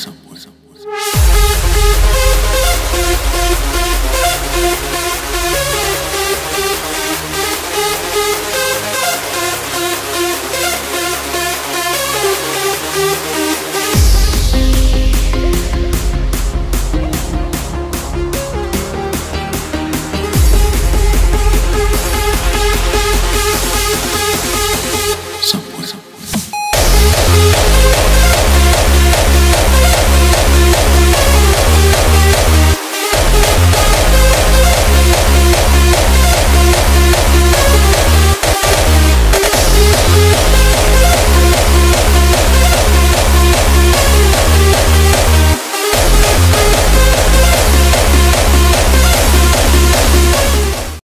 someone.